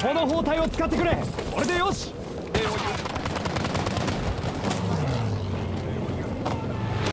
この包帯を使ってくれ。これでよし。